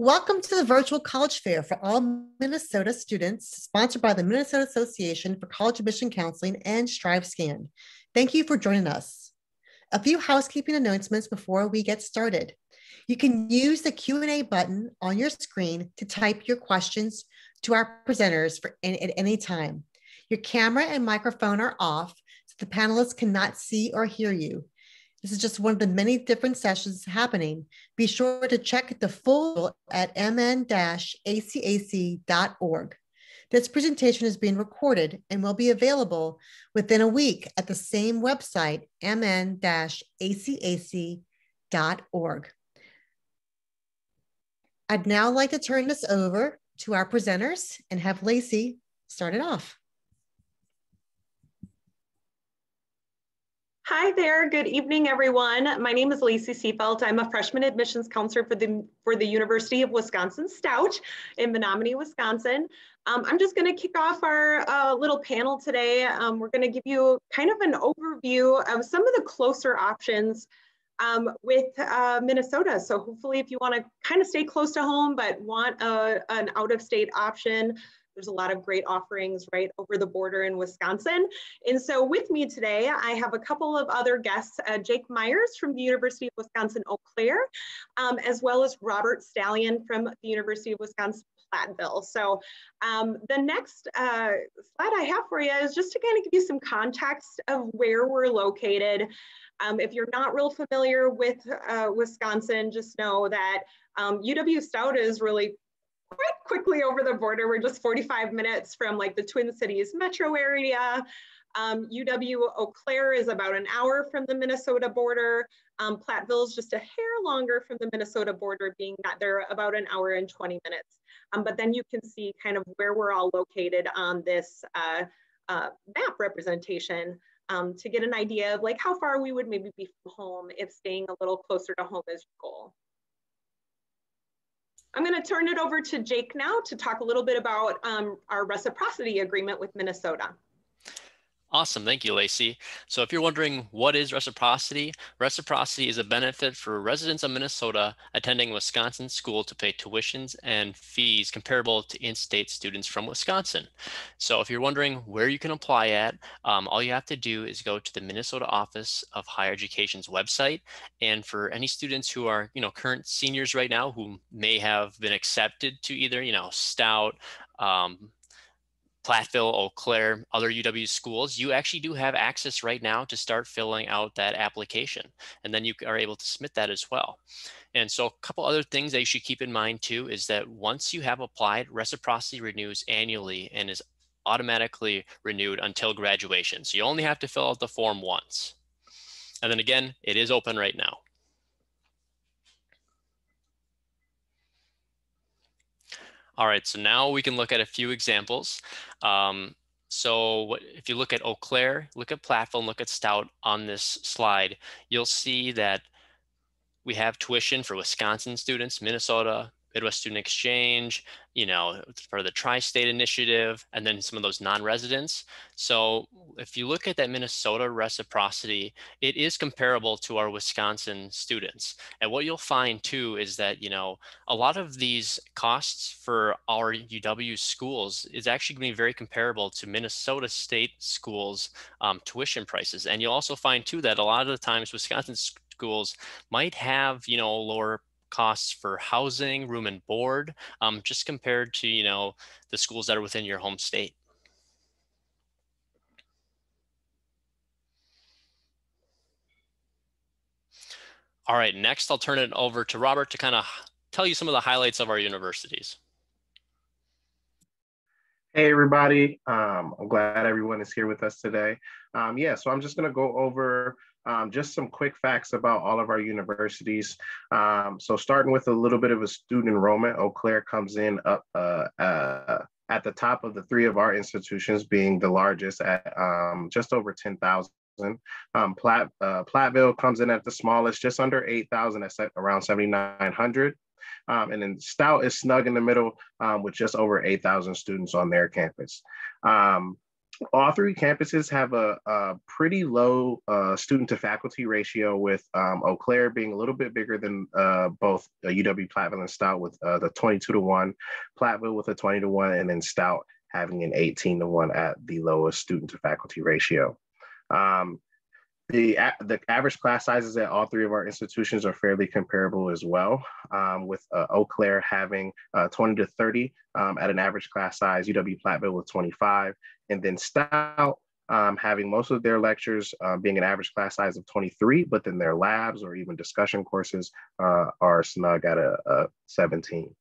Welcome to the virtual college fair for all Minnesota students, sponsored by the Minnesota Association for College Admission Counseling and StriveScan. Thank you for joining us. A few housekeeping announcements before we get started. You can use the Q&A button on your screen to type your questions to our presenters for at any time. Your camera and microphone are off, so the panelists cannot see or hear you. This is just one of the many different sessions happening. Be sure to check the full at mn-acac.org. This presentation is being recorded and will be available within a week at the same website, mn-acac.org. I'd now like to turn this over to our presenters and have Lacey start it off. Hi there. Good evening, everyone. My name is Lacey Seafelt. I'm a freshman admissions counselor for the for the University of Wisconsin Stout in Menomonie, Wisconsin. Um, I'm just going to kick off our uh, little panel today. Um, we're going to give you kind of an overview of some of the closer options um, with uh, Minnesota. So hopefully, if you want to kind of stay close to home but want a, an out-of-state option, there's a lot of great offerings right over the border in Wisconsin. And so with me today, I have a couple of other guests, uh, Jake Myers from the University of Wisconsin Eau Claire, um, as well as Robert Stallion from the University of Wisconsin Platteville. So um, the next uh, slide I have for you is just to kind of give you some context of where we're located. Um, if you're not real familiar with uh, Wisconsin, just know that um, UW Stout is really quite quickly over the border. We're just 45 minutes from like the Twin Cities metro area. Um, UW Eau Claire is about an hour from the Minnesota border. Um, Platteville is just a hair longer from the Minnesota border, being that they're about an hour and 20 minutes. Um, but then you can see kind of where we're all located on this uh, uh, map representation um, to get an idea of like how far we would maybe be from home if staying a little closer to home is your goal. I'm going to turn it over to Jake now to talk a little bit about um, our reciprocity agreement with Minnesota. Awesome, thank you, Lacey. So if you're wondering what is reciprocity, reciprocity is a benefit for residents of Minnesota attending Wisconsin school to pay tuitions and fees comparable to in-state students from Wisconsin. So if you're wondering where you can apply at, um, all you have to do is go to the Minnesota Office of Higher Education's website. And for any students who are, you know, current seniors right now who may have been accepted to either, you know, Stout, um, Platteville, Eau Claire, other UW schools, you actually do have access right now to start filling out that application. And then you are able to submit that as well. And so a couple other things that you should keep in mind too is that once you have applied, reciprocity renews annually and is automatically renewed until graduation. So you only have to fill out the form once. And then again, it is open right now. All right, so now we can look at a few examples. Um, so what, if you look at Eau Claire, look at Platteville, look at Stout on this slide, you'll see that we have tuition for Wisconsin students, Minnesota, Midwest Student Exchange, you know, for the Tri-State Initiative, and then some of those non-residents. So if you look at that Minnesota reciprocity, it is comparable to our Wisconsin students. And what you'll find too is that, you know, a lot of these costs for our UW schools is actually going to be very comparable to Minnesota state schools um, tuition prices. And you'll also find too that a lot of the times Wisconsin schools might have, you know, lower costs for housing, room and board, um, just compared to, you know, the schools that are within your home state. All right, next I'll turn it over to Robert to kind of tell you some of the highlights of our universities. Hey everybody, um, I'm glad everyone is here with us today. Um, yeah, so I'm just gonna go over um, just some quick facts about all of our universities. Um, so starting with a little bit of a student enrollment, Eau Claire comes in up uh, uh, at the top of the three of our institutions being the largest at um, just over 10,000. Um, Platt, uh, Platteville comes in at the smallest, just under 8,000 at around 7,900. Um, and then Stout is snug in the middle um, with just over 8,000 students on their campus. Um, all three campuses have a, a pretty low uh, student to faculty ratio with um, Eau Claire being a little bit bigger than uh, both UW Platteville and Stout with uh, the 22 to 1, Platteville with a 20 to 1, and then Stout having an 18 to 1 at the lowest student to faculty ratio. Um, the, the average class sizes at all three of our institutions are fairly comparable as well, um, with uh, Eau Claire having uh, 20 to 30 um, at an average class size, UW Platteville with 25, and then Stout um, having most of their lectures uh, being an average class size of 23, but then their labs or even discussion courses uh, are snug at a, a 17.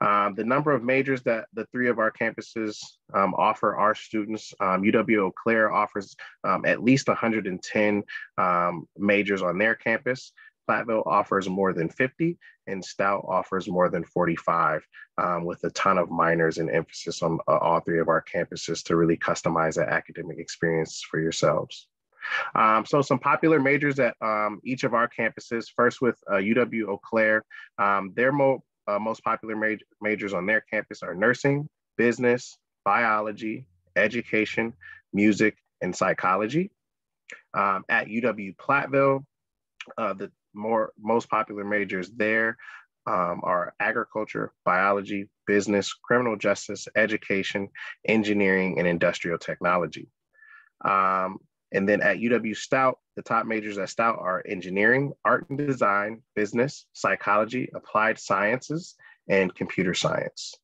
Um, the number of majors that the three of our campuses um, offer our students, um, UW Eau Claire offers um, at least 110 um, majors on their campus. Platteville offers more than 50 and Stout offers more than 45 um, with a ton of minors and emphasis on uh, all three of our campuses to really customize that academic experience for yourselves. Um, so some popular majors at um, each of our campuses, first with uh, UW Eau Claire, um, their mo uh, most popular major majors on their campus are nursing, business, biology, education, music, and psychology. Um, at UW Platteville, uh, the more most popular majors there um, are agriculture, biology, business, criminal justice, education, engineering, and industrial technology. Um, and then at UW Stout, the top majors at Stout are engineering, art and design, business, psychology, applied sciences, and computer science.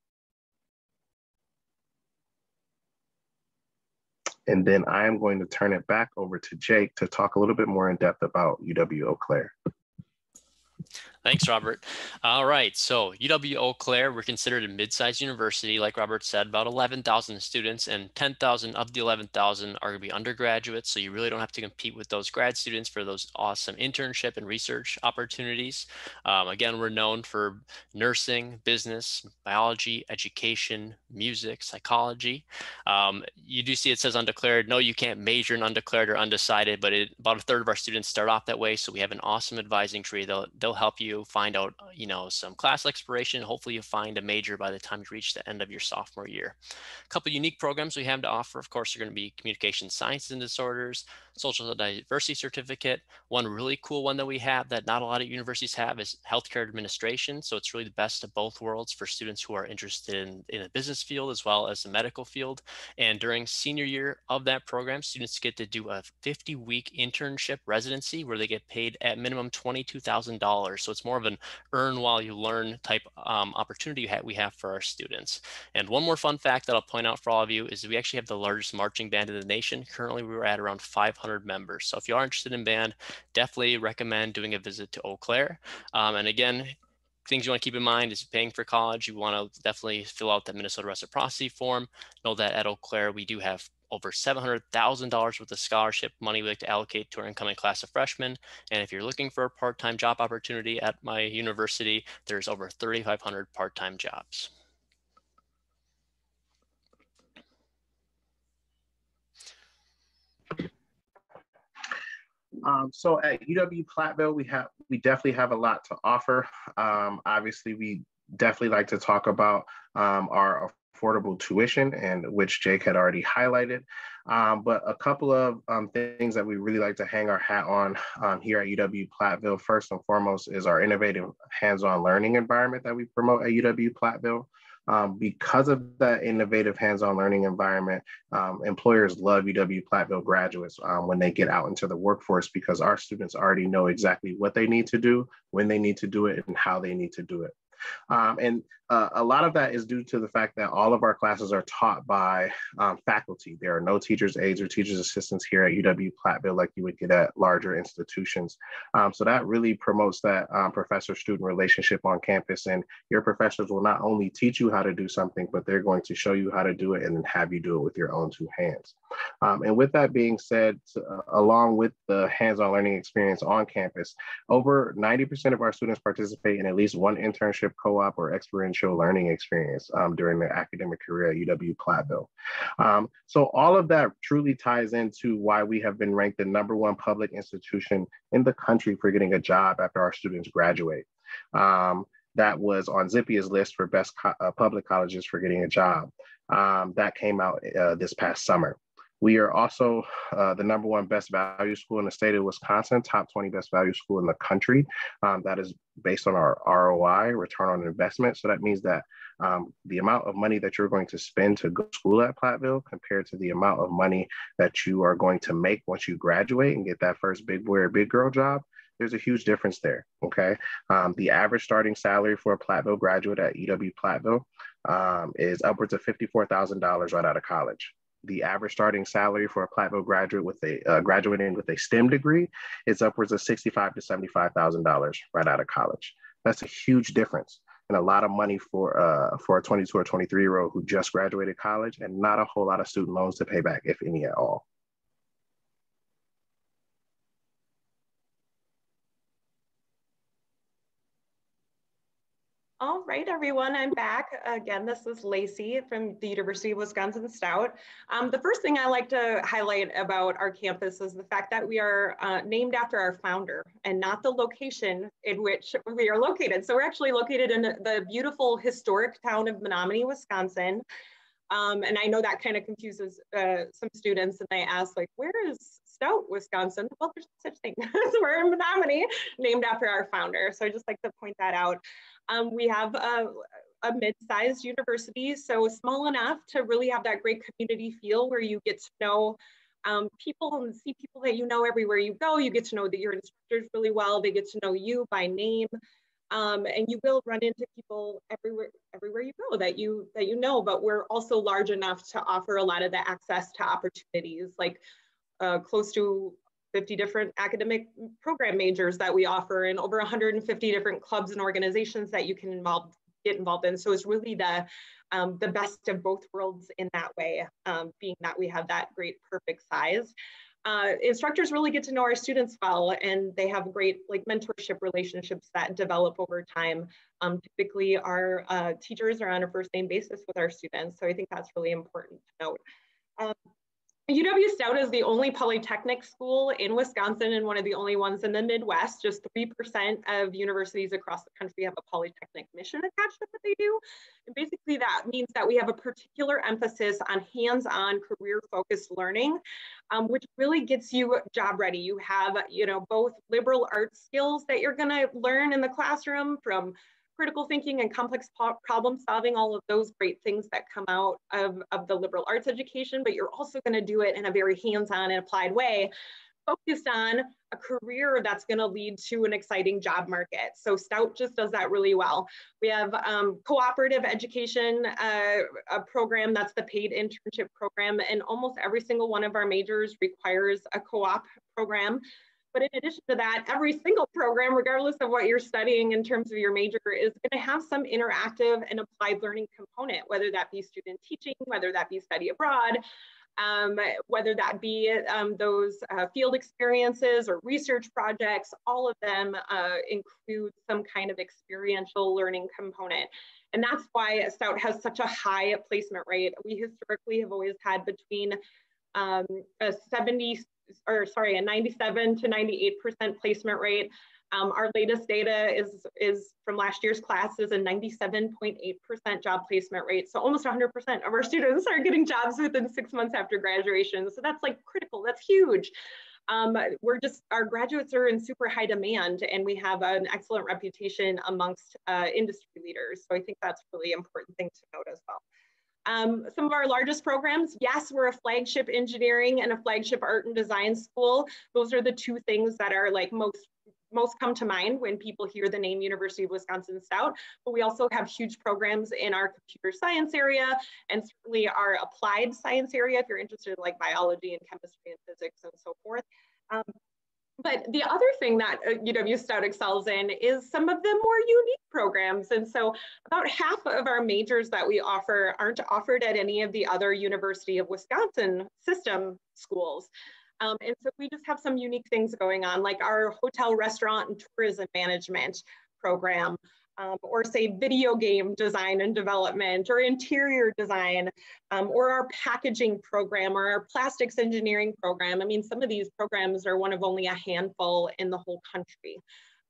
And then I am going to turn it back over to Jake to talk a little bit more in depth about UW Eau Claire. Thanks, Robert. All right, so UW Eau Claire, we're considered a mid-sized university, like Robert said, about 11,000 students, and 10,000 of the 11,000 are going to be undergraduates. So you really don't have to compete with those grad students for those awesome internship and research opportunities. Um, again, we're known for nursing, business, biology, education, music, psychology. Um, you do see it says undeclared. No, you can't major in undeclared or undecided, but it, about a third of our students start off that way. So we have an awesome advising tree. They'll, they'll help you find out, uh, you know, some class expiration. Hopefully you find a major by the time you reach the end of your sophomore year. A couple unique programs we have to offer, of course, are going to be communication sciences and disorders, social diversity certificate. One really cool one that we have that not a lot of universities have is healthcare administration. So it's really the best of both worlds for students who are interested in, in a business field as well as the medical field. And during senior year of that program, students get to do a 50 week internship residency where they get paid at minimum $22,000. So it's more of an earn while you learn type um, opportunity we have for our students. And one more fun fact that I'll point out for all of you is we actually have the largest marching band in the nation. Currently, we're at around 500 500 members. So if you are interested in band, definitely recommend doing a visit to Eau Claire. Um, and again, things you want to keep in mind is paying for college. You want to definitely fill out that Minnesota reciprocity form. Know that at Eau Claire, we do have over $700,000 worth of scholarship money we like to allocate to our incoming class of freshmen. And if you're looking for a part-time job opportunity at my university, there's over 3,500 part-time jobs. Um, so at UW Platteville, we have we definitely have a lot to offer. Um, obviously, we definitely like to talk about um, our affordable tuition, and which Jake had already highlighted. Um, but a couple of um, things that we really like to hang our hat on um, here at UW Platteville, first and foremost, is our innovative hands-on learning environment that we promote at UW Platteville. Um, because of that innovative hands-on learning environment, um, employers love UW Platteville graduates um, when they get out into the workforce because our students already know exactly what they need to do, when they need to do it, and how they need to do it. Um, and uh, a lot of that is due to the fact that all of our classes are taught by um, faculty. There are no teachers' aides or teachers' assistants here at UW Platteville like you would get at larger institutions. Um, so that really promotes that um, professor-student relationship on campus. And your professors will not only teach you how to do something, but they're going to show you how to do it and then have you do it with your own two hands. Um, and with that being said, uh, along with the hands-on learning experience on campus, over 90% of our students participate in at least one internship, co-op, or experiential learning experience um, during their academic career at UW Platteville. Um, so all of that truly ties into why we have been ranked the number one public institution in the country for getting a job after our students graduate. Um, that was on Zippia's list for best co uh, public colleges for getting a job. Um, that came out uh, this past summer. We are also uh, the number one best value school in the state of Wisconsin, top 20 best value school in the country. Um, that is based on our ROI, return on investment. So that means that um, the amount of money that you're going to spend to go to school at Platteville compared to the amount of money that you are going to make once you graduate and get that first big boy or big girl job there's a huge difference there. Okay. Um, the average starting salary for a Platteville graduate at UW Platteville um, is upwards of $54,000 right out of college. The average starting salary for a Platteville graduate with a uh, graduating with a STEM degree is upwards of 65 to $75,000 right out of college. That's a huge difference and a lot of money for uh, for a 22 or 23 year old who just graduated college and not a whole lot of student loans to pay back, if any at all. All right, everyone, I'm back. Again, this is Lacey from the University of Wisconsin Stout. Um, the first thing I like to highlight about our campus is the fact that we are uh, named after our founder and not the location in which we are located. So we're actually located in the beautiful historic town of Menomonie, Wisconsin. Um, and I know that kind of confuses uh, some students and they ask like, where is Stout, Wisconsin? Well, there's no such thing. so we're in Menomonie, named after our founder. So I just like to point that out. Um, we have a, a mid-sized university, so small enough to really have that great community feel where you get to know um, people and see people that you know everywhere you go. You get to know that your instructors really well. They get to know you by name. Um, and you will run into people everywhere everywhere you go that you that you know but we're also large enough to offer a lot of the access to opportunities like uh, close to 50 different academic program majors that we offer and over 150 different clubs and organizations that you can involve, get involved in. So it's really the, um, the best of both worlds in that way, um, being that we have that great perfect size. Uh, instructors really get to know our students well and they have great like mentorship relationships that develop over time. Um, typically our uh, teachers are on a first name basis with our students. So I think that's really important to note. Um, UW Stout is the only polytechnic school in Wisconsin and one of the only ones in the Midwest. Just 3% of universities across the country have a polytechnic mission attached to what they do. And basically that means that we have a particular emphasis on hands-on career-focused learning, um, which really gets you job ready. You have, you know, both liberal arts skills that you're gonna learn in the classroom from critical thinking and complex problem solving, all of those great things that come out of, of the liberal arts education, but you're also gonna do it in a very hands-on and applied way, focused on a career that's gonna lead to an exciting job market. So Stout just does that really well. We have um, cooperative education, uh, a program that's the paid internship program, and almost every single one of our majors requires a co-op program. But in addition to that, every single program, regardless of what you're studying in terms of your major, is going to have some interactive and applied learning component, whether that be student teaching, whether that be study abroad, um, whether that be um, those uh, field experiences or research projects, all of them uh, include some kind of experiential learning component. And that's why Stout has such a high placement rate. We historically have always had between um, a 70 or sorry, a 97 to 98% placement rate. Um, our latest data is, is from last year's class is a 97.8% job placement rate. So almost 100% of our students are getting jobs within six months after graduation. So that's like critical, that's huge. Um, we're just, our graduates are in super high demand and we have an excellent reputation amongst uh, industry leaders. So I think that's really important thing to note as well. Um, some of our largest programs, yes, we're a flagship engineering and a flagship art and design school. Those are the two things that are like most most come to mind when people hear the name University of Wisconsin Stout, but we also have huge programs in our computer science area and certainly our applied science area if you're interested in like biology and chemistry and physics and so forth. Um, but the other thing that UW uh, Stout excels in is some of the more unique programs. And so about half of our majors that we offer aren't offered at any of the other University of Wisconsin system schools. Um, and so we just have some unique things going on, like our hotel, restaurant, and tourism management program, um, or say video game design and development or interior design um, or our packaging program or our plastics engineering program. I mean, some of these programs are one of only a handful in the whole country.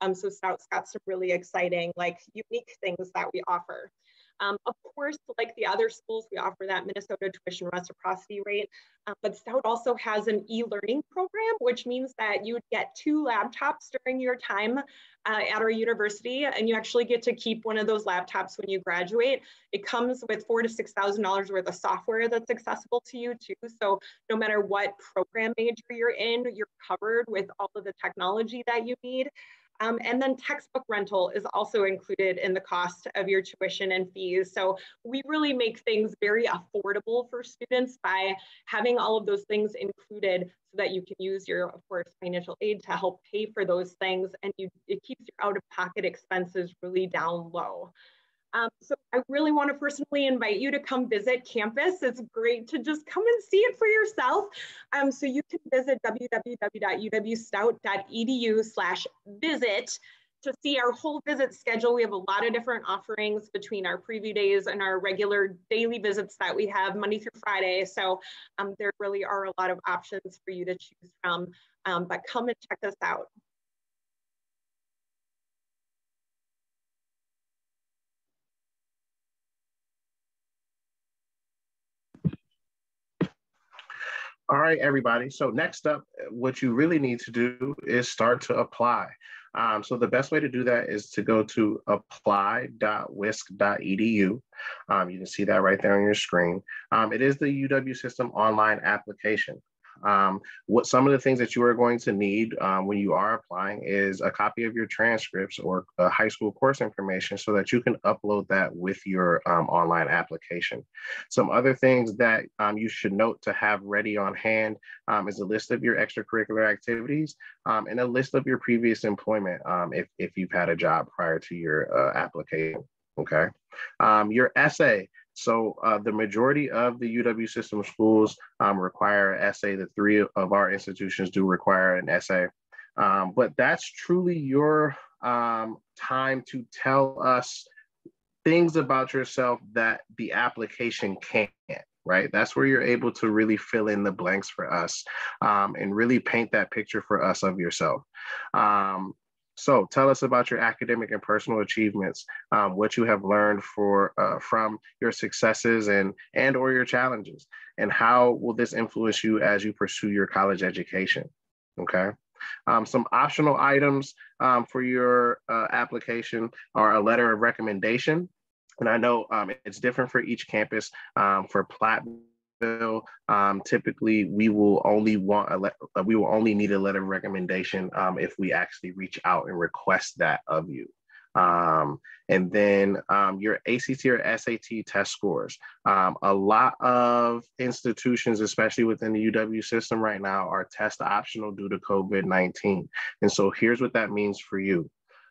Um, so Stout's got some really exciting, like unique things that we offer. Um, of course, like the other schools, we offer that Minnesota tuition reciprocity rate, um, but Stout also has an e-learning program, which means that you get two laptops during your time uh, at our university, and you actually get to keep one of those laptops when you graduate. It comes with four to six thousand dollars worth of software that's accessible to you too. So no matter what program major you're in, you're covered with all of the technology that you need. Um, and then textbook rental is also included in the cost of your tuition and fees. So we really make things very affordable for students by having all of those things included so that you can use your, of course, financial aid to help pay for those things and you, it keeps your out-of-pocket expenses really down low. Um, so I really want to personally invite you to come visit campus. It's great to just come and see it for yourself. Um, so you can visit www.uwstout.edu slash visit to see our whole visit schedule. We have a lot of different offerings between our preview days and our regular daily visits that we have Monday through Friday. So um, there really are a lot of options for you to choose from, um, but come and check us out. All right, everybody. So next up, what you really need to do is start to apply. Um, so the best way to do that is to go to apply.wisc.edu. Um, you can see that right there on your screen. Um, it is the UW system online application. Um, what some of the things that you are going to need um, when you are applying is a copy of your transcripts or high school course information so that you can upload that with your um, online application. Some other things that um, you should note to have ready on hand um, is a list of your extracurricular activities um, and a list of your previous employment if, if you've had a job prior to your uh, application. Okay. your essay. So uh, the majority of the UW system schools um, require an essay. The three of our institutions do require an essay. Um, but that's truly your um, time to tell us things about yourself that the application can't right? That's where you're able to really fill in the blanks for us um, and really paint that picture for us of yourself. Um, so tell us about your academic and personal achievements, um, what you have learned for uh, from your successes and and or your challenges, and how will this influence you as you pursue your college education? Okay. Um, some optional items um, for your uh, application are a letter of recommendation. And I know um, it's different for each campus. Um, for Platteville, um, typically we will only want a uh, we will only need a letter of recommendation um, if we actually reach out and request that of you. Um, and then um, your ACT or SAT test scores. Um, a lot of institutions, especially within the UW system right now, are test optional due to COVID 19. And so here's what that means for you.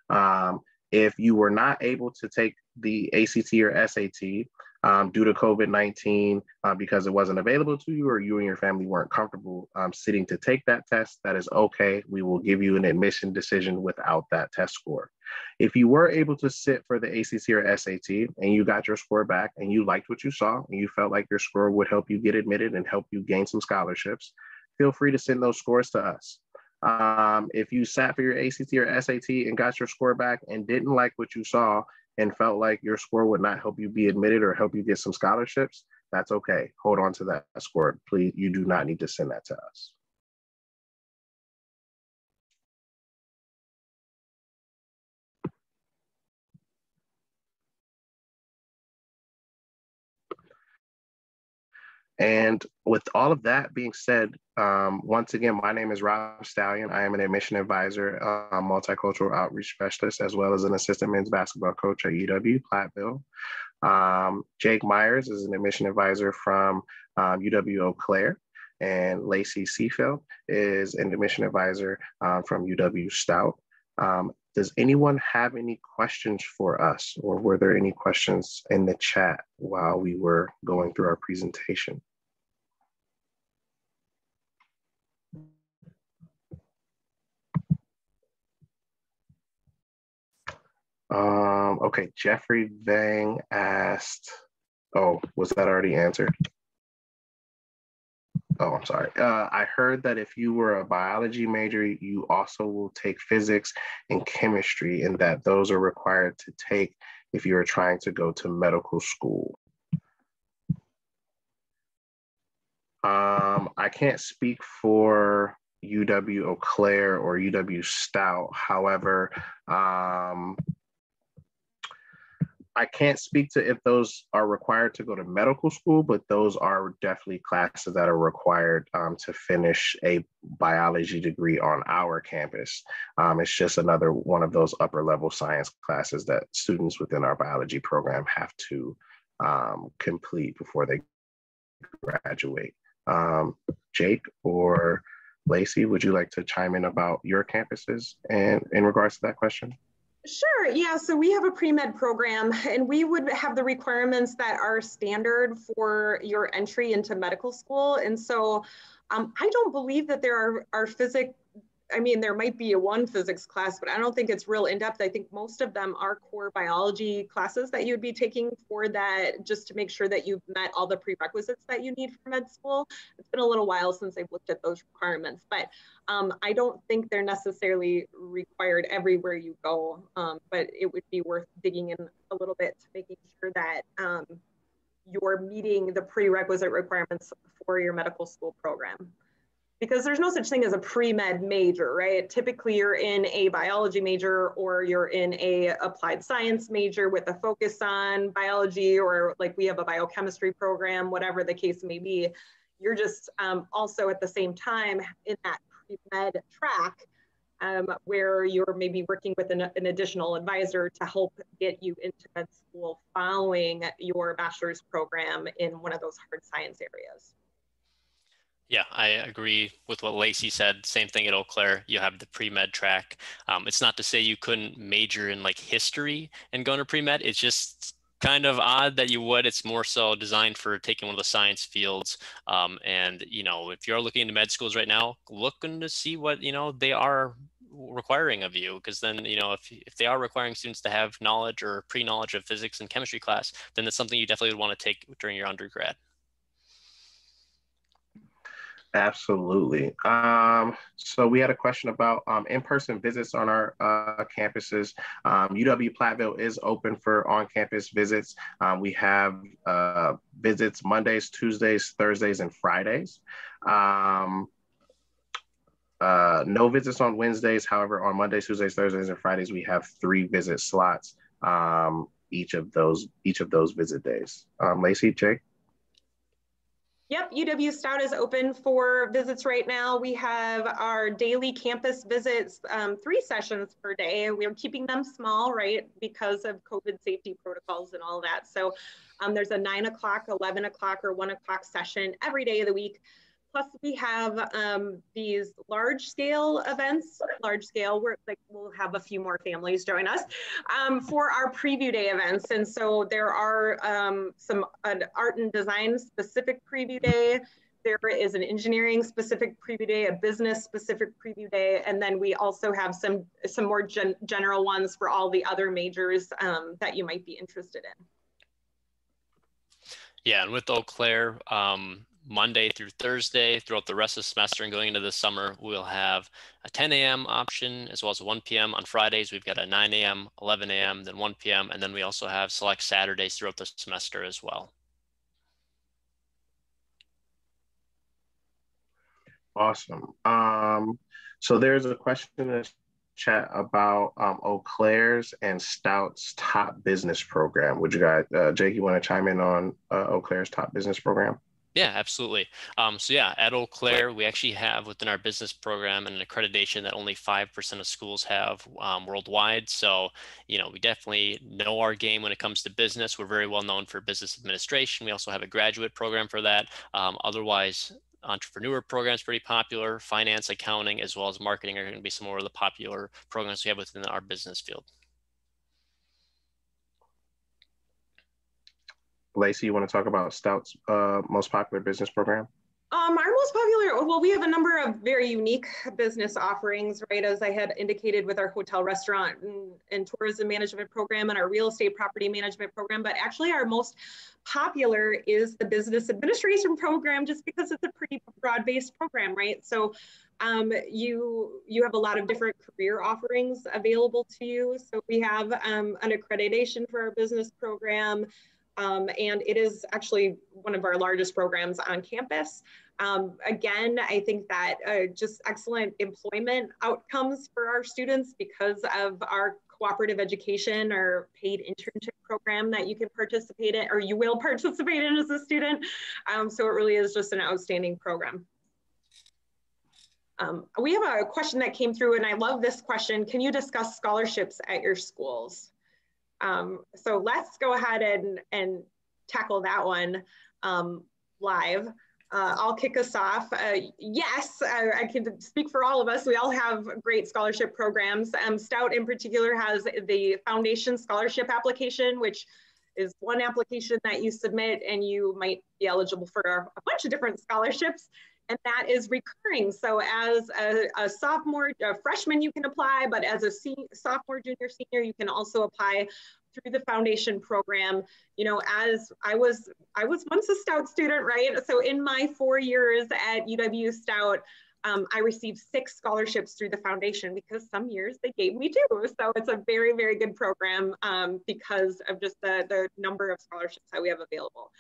Um, if you were not able to take the ACT or SAT, um, due to COVID 19 uh, because it wasn't available to you or you and your family weren't comfortable um, sitting to take that test, that is okay. We will give you an admission decision without that test score. If you were able to sit for the ACT or SAT and you got your score back and you liked what you saw and you felt like your score would help you get admitted and help you gain some scholarships, feel free to send those scores to us. Um, if you sat for your ACT or SAT and got your score back and didn't like what you saw and felt like your score would not help you be admitted or help you get some scholarships, that's okay. Hold on to that score. Please, you do not need to send that to us. And with all of that being said, um, once again, my name is Rob Stallion. I am an admission advisor, a multicultural outreach specialist, as well as an assistant men's basketball coach at UW Platteville. Um, Jake Myers is an admission advisor from um, UW Eau Claire, and Lacey Seafeld is an admission advisor um, from UW Stout. Um, does anyone have any questions for us, or were there any questions in the chat while we were going through our presentation? Um, okay, Jeffrey Vang asked, oh, was that already answered? Oh, I'm sorry. Uh, I heard that if you were a biology major, you also will take physics and chemistry, and that those are required to take if you're trying to go to medical school. Um, I can't speak for UW Eau Claire or UW Stout. However, um, I can't speak to if those are required to go to medical school, but those are definitely classes that are required um, to finish a biology degree on our campus. Um, it's just another one of those upper level science classes that students within our biology program have to um, complete before they graduate. Um, Jake or Lacey, would you like to chime in about your campuses and in regards to that question? Sure, yeah, so we have a pre-med program and we would have the requirements that are standard for your entry into medical school. And so um, I don't believe that there are, are physics I mean, there might be a one physics class, but I don't think it's real in depth. I think most of them are core biology classes that you'd be taking for that, just to make sure that you've met all the prerequisites that you need for med school. It's been a little while since I've looked at those requirements, but um, I don't think they're necessarily required everywhere you go, um, but it would be worth digging in a little bit to making sure that um, you're meeting the prerequisite requirements for your medical school program because there's no such thing as a pre-med major, right? Typically you're in a biology major or you're in a applied science major with a focus on biology or like we have a biochemistry program, whatever the case may be. You're just um, also at the same time in that pre-med track um, where you're maybe working with an, an, additional advisor to help get you into med school following your bachelor's program in one of those hard science areas. Yeah, I agree with what Lacey said. Same thing at Eau Claire. You have the pre med track. Um, it's not to say you couldn't major in like history and go into pre med. It's just kind of odd that you would. It's more so designed for taking one of the science fields. Um, and you know, if you're looking into med schools right now, looking to see what you know they are requiring of you because then you know if, if they are requiring students to have knowledge or pre-knowledge of physics and chemistry class then that's something you definitely would want to take during your undergrad Absolutely. Um, so we had a question about um, in-person visits on our uh, campuses. Um, UW Platteville is open for on-campus visits. Um, we have uh, visits Mondays, Tuesdays, Thursdays, and Fridays. Um, uh, no visits on Wednesdays. However, on Mondays, Tuesdays, Thursdays, and Fridays, we have three visit slots um, each of those each of those visit days. Lacey, Jake. Yep, UW Stout is open for visits right now. We have our daily campus visits, um, three sessions per day. We're keeping them small, right, because of COVID safety protocols and all that. So um, there's a nine o'clock, 11 o'clock, or one o'clock session every day of the week. Plus we have um, these large scale events, large scale, we're like, we'll have a few more families join us um, for our preview day events. And so there are um, some an art and design specific preview day. There is an engineering specific preview day, a business specific preview day, and then we also have some some more gen general ones for all the other majors um, that you might be interested in. Yeah, and with Eau Claire, um, Monday through Thursday throughout the rest of the semester and going into the summer, we'll have a 10 a.m. option as well as a 1 p.m. On Fridays, we've got a 9 a.m., 11 a.m., then 1 p.m., and then we also have select Saturdays throughout the semester as well. Awesome. Um, so there's a question in the chat about um, Eau Claire's and Stout's top business program. Would you guys, uh, Jake, you want to chime in on uh, Eau Claire's top business program? Yeah, absolutely. Um, so yeah, at Eau Claire, we actually have within our business program an accreditation that only 5% of schools have um, worldwide. So, you know, we definitely know our game when it comes to business. We're very well known for business administration. We also have a graduate program for that. Um, otherwise, entrepreneur programs pretty popular, finance, accounting, as well as marketing are going to be some more of the popular programs we have within our business field. Lacey, you want to talk about Stout's uh, most popular business program? Um, our most popular, well, we have a number of very unique business offerings, right? As I had indicated with our hotel, restaurant, and, and, tourism management program and our real estate property management program. But actually, our most popular is the business administration program, just because it's a pretty broad-based program, right? So um, you you have a lot of different career offerings available to you. So we have um, an accreditation for our business program. Um, and it is actually one of our largest programs on campus. Um, again, I think that uh, just excellent employment outcomes for our students because of our cooperative education or paid internship program that you can participate in or you will participate in as a student. Um, so it really is just an outstanding program. Um, we have a question that came through and I love this question. Can you discuss scholarships at your schools? Um, so let's go ahead and, and tackle that one um, live. Uh, I'll kick us off. Uh, yes, I, I, can speak for all of us. We all have great scholarship programs. Um, Stout in particular has the foundation scholarship application, which is one application that you submit and you might be eligible for a bunch of different scholarships and that is recurring. So as a, a sophomore, a freshman, you can apply, but as a senior, sophomore, junior, senior, you can also apply through the foundation program. You know, as I was, I was once a Stout student, right? So in my four years at UW Stout, um, I received six scholarships through the foundation because some years they gave me two. So it's a very, very good program um, because of just the, the number of scholarships that we have available.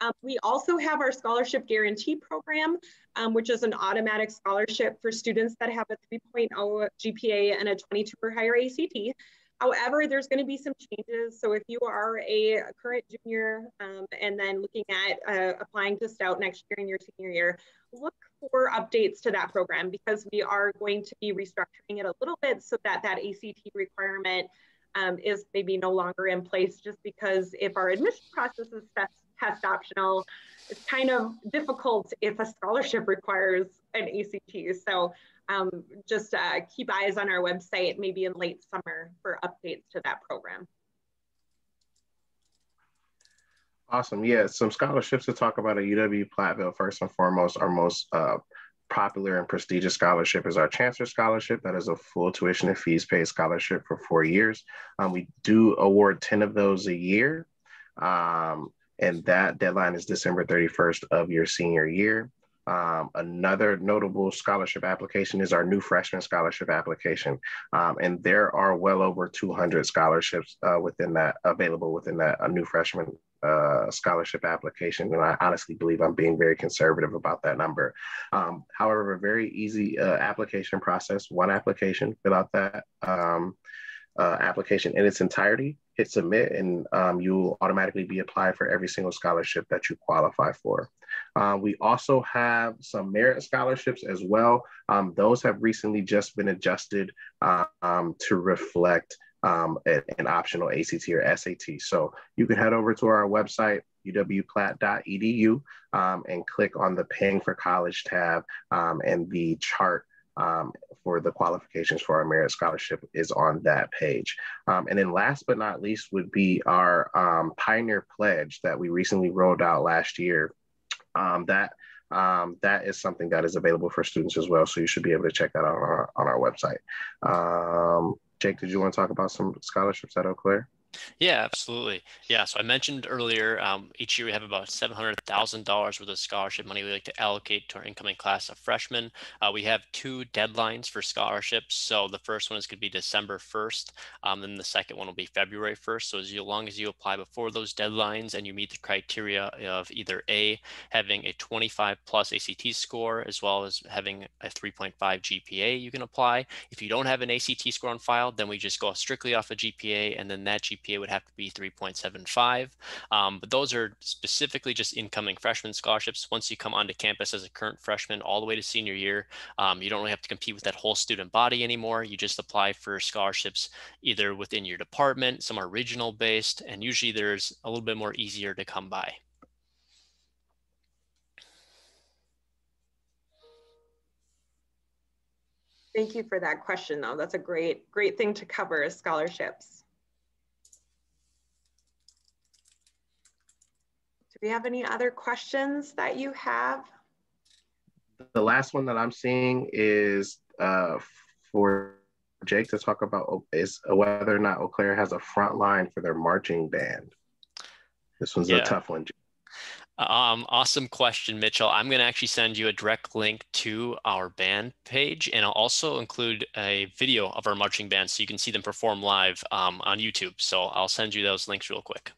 Um, we also have our scholarship guarantee program, um, which is an automatic scholarship for students that have a 3.0 GPA and a 22 or higher ACT. However, there's going to be some changes. So if you are a current junior um, and then looking at uh, applying to Stout next year in your senior year, look for updates to that program because we are going to be restructuring it a little bit so that that ACT requirement um, is maybe no longer in place just because if our admission process is set test optional. It's kind of difficult if a scholarship requires an ACT. So um, just uh, keep eyes on our website, maybe in late summer for updates to that program. Awesome. Yeah, some scholarships to talk about at UW Platteville. First and foremost, our most uh, popular and prestigious scholarship is our Chancellor Scholarship. That is a full tuition and fees paid scholarship for four years. Um, we do award 10 of those a year. Um, and that deadline is December 31st of your senior year. Um, another notable scholarship application is our new freshman scholarship application. Um, and there are well over 200 scholarships uh, within that available within that new freshman uh, scholarship application. And I honestly believe I'm being very conservative about that number. Um, however, a very easy uh, application process, one application, fill out that um, uh, application in its entirety hit submit and um, you'll automatically be applied for every single scholarship that you qualify for. Uh, we also have some merit scholarships as well. Um, those have recently just been adjusted um, to reflect um, an optional ACT or SAT. So you can head over to our website, uwplatt.edu, um, and click on the Paying for College tab um, and the chart um, for the qualifications for our merit scholarship is on that page. Um, and then last but not least would be our um, Pioneer Pledge that we recently rolled out last year. Um, that um, that is something that is available for students as well. So you should be able to check that out on our, on our website. Um, Jake, did you want to talk about some scholarships at Eau Claire? Yeah, absolutely. Yeah, so I mentioned earlier, um, each year we have about $700,000 worth of scholarship money we like to allocate to our incoming class of freshmen. Uh, we have two deadlines for scholarships. So the first one is going to be December 1st, um, then the second one will be February 1st. So as long as you apply before those deadlines and you meet the criteria of either A, having a 25 plus ACT score, as well as having a 3.5 GPA, you can apply. If you don't have an ACT score on file, then we just go strictly off a of GPA and then that GPA GPA would have to be 3.75. Um, but those are specifically just incoming freshman scholarships. Once you come onto campus as a current freshman all the way to senior year, um, you don't really have to compete with that whole student body anymore. You just apply for scholarships either within your department, some are regional based, and usually there's a little bit more easier to come by. Thank you for that question, though. That's a great, great thing to cover scholarships. Do we have any other questions that you have? the last one that I'm seeing is uh, for Jake to talk about is whether or not Eau Claire has a front line for their marching band. This one's yeah. a tough one. Um, awesome question, Mitchell. I'm going to actually send you a direct link to our band page, and I'll also include a video of our marching band so you can see them perform live um, on YouTube. So I'll send you those links real quick.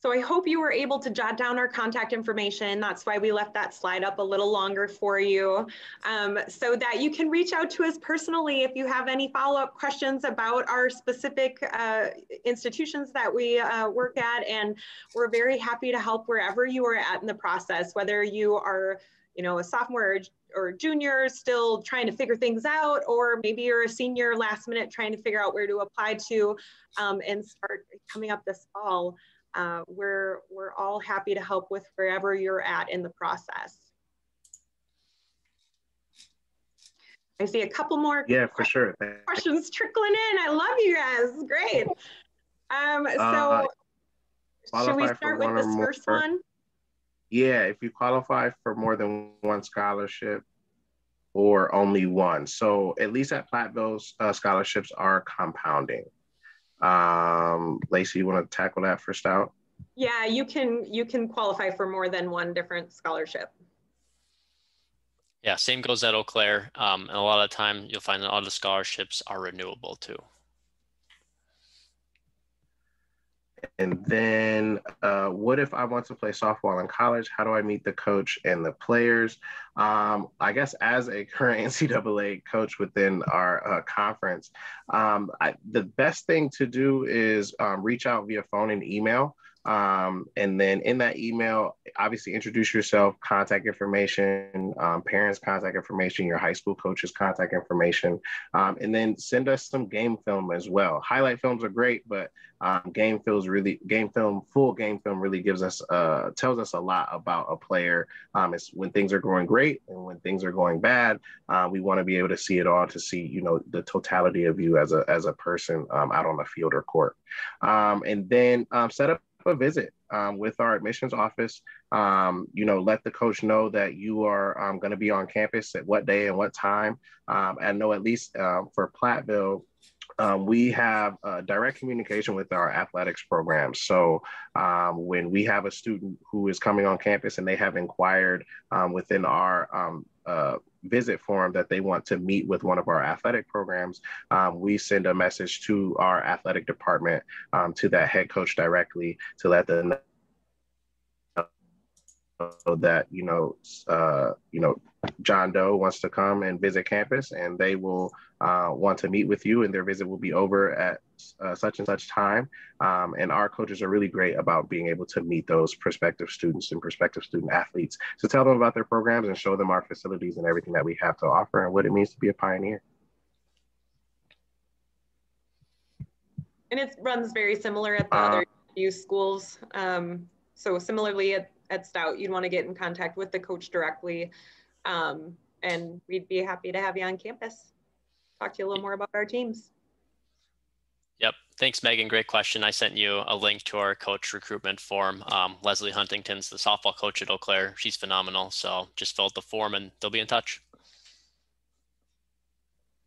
So I hope you were able to jot down our contact information. That's why we left that slide up a little longer for you um, so that you can reach out to us personally if you have any follow-up questions about our specific uh, institutions that we uh, work at. And we're very happy to help wherever you are at in the process, whether you are you know, a sophomore or junior still trying to figure things out, or maybe you're a senior last minute trying to figure out where to apply to um, and start coming up this fall uh, we're, we're all happy to help with wherever you're at in the process. I see a couple more yeah, for sure. questions trickling in. I love you guys. Great. Um, so uh, should we start with this first one? Yeah, if you qualify for more than one scholarship or only one. So at least at Platteville, uh, scholarships are compounding. Um, Lacey, you want to tackle that first out? Yeah, you can you can qualify for more than one different scholarship. Yeah, same goes at Eau Claire. Um, and a lot of the time you'll find that all the scholarships are renewable too. And then, uh, what if I want to play softball in college? How do I meet the coach and the players? Um, I guess as a current NCAA coach within our uh, conference, um, I, the best thing to do is um, reach out via phone and email. Um, and then in that email, obviously introduce yourself, contact information, um, parents' contact information, your high school coach's contact information, um, and then send us some game film as well. Highlight films are great, but um, game films really, game film, full game film really gives us, uh, tells us a lot about a player. Um, it's when things are going great and when things are going bad. Uh, we want to be able to see it all to see, you know, the totality of you as a as a person um, out on the field or court, and then set up a visit um, with our admissions office. Um, you know, let the coach know that you are um, going to be on campus at what day and what time. Um, I know at least uh, for Platteville, um, we have uh, direct communication with our athletics program. So um, when we have a student who is coming on campus and they have inquired um, within our uh, visit form that they want to meet with one of our athletic programs, um, we send a message to our athletic department um, to that head coach directly to let them know that you know uh, you know John Doe wants to come and visit campus, and they will uh, want to meet with you, and their visit will be over at uh, such and such time. Um, and our coaches are really great about being able to meet those prospective students and prospective student athletes to tell them about their programs and show them our facilities and everything that we have to offer and what it means to be a pioneer. And it runs very similar at the uh, other youth schools. Um, so similarly at, at Stout, you'd want to get in contact with the coach directly. Um, and we'd be happy to have you on campus. Talk to you a little more about our teams. Yep. Thanks, Megan. Great question. I sent you a link to our coach recruitment form. Um, Leslie Huntington's the softball coach at Eau Claire. She's phenomenal. So just fill out the form and they'll be in touch.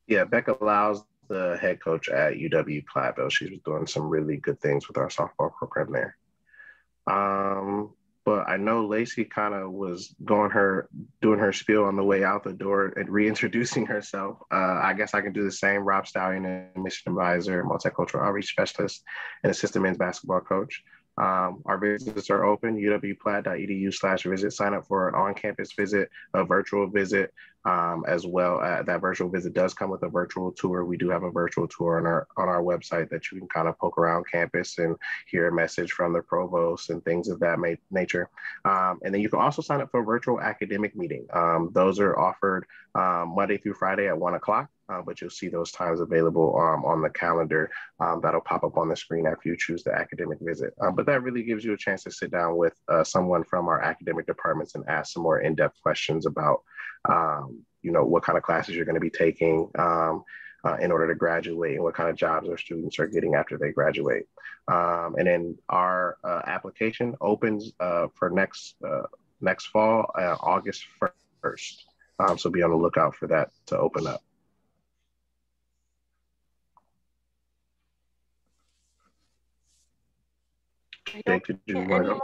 Yeah, Becca Lyles, the head coach at UW Platteville. She's doing some really good things with our softball program there. Um, but I know Lacey kind of was going her doing her spiel on the way out the door and reintroducing herself. Uh, I guess I can do the same. Rob Stallion, admission advisor, multicultural outreach specialist, and assistant men's basketball coach. Um, our visits are open, uwplatt.edu slash visit. Sign up for an on-campus visit, a virtual visit, um, as well. Uh, that virtual visit does come with a virtual tour. We do have a virtual tour on our on our website that you can kind of poke around campus and hear a message from the provost and things of that ma- nature. Um, and then you can also sign up for a virtual academic meeting. Um, those are offered um, Monday through Friday at one o'clock uh, but you'll see those times available um, on the calendar um, that'll pop up on the screen after you choose the academic visit. Um, but that really gives you a chance to sit down with uh, someone from our academic departments and ask some more in-depth questions about, um, you know, what kind of classes you're going to be taking. Um, uh, in order to graduate and what kind of jobs our students are getting after they graduate. Um, and then our uh, application opens uh, for next uh, next fall, uh, August 1st. Um, so be on the lookout for that to open up. I don't, Jake, any more,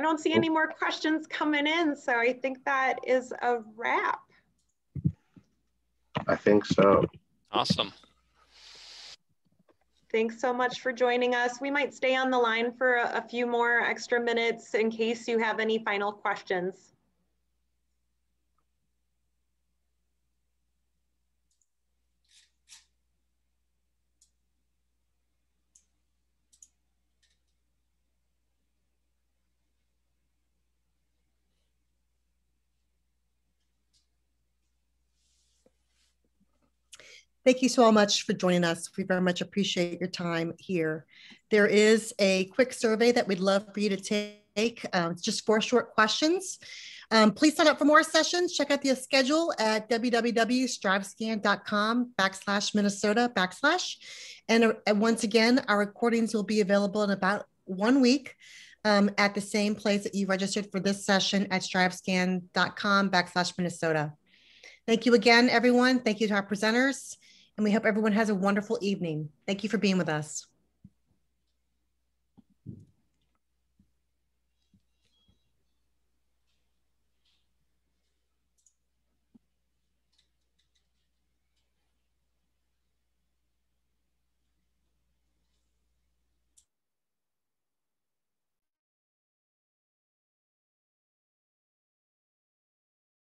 I don't see any more questions coming in, so I think that is a wrap. I think so. Awesome. Thanks so much for joining us. We might stay on the line for a, a few more extra minutes in case you have any final questions. Thank you so much for joining us. We very much appreciate your time here. There is a quick survey that we'd love for you to take. Um, it's just four short questions. Um, please sign up for more sessions. Check out the schedule at www.strivescan.com backslash Minnesota backslash. And, uh, once again, our recordings will be available in about one week um, at the same place that you registered for this session at strivescan.com backslash Minnesota. Thank you again, everyone. Thank you to our presenters and we hope everyone has a wonderful evening. Thank you for being with us.